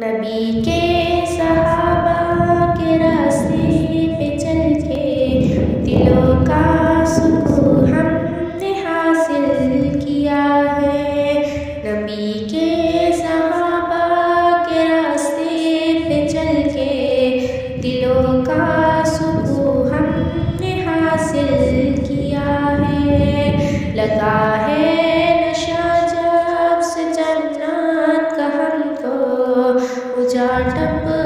नबी के सहाबा के रास्ते पे चल के दिलों का सुख हमने हासिल किया है। नबी के सहाबा के रास्ते पे चल के दिलों का सुख हमने हासिल किया है। लगा है चाटप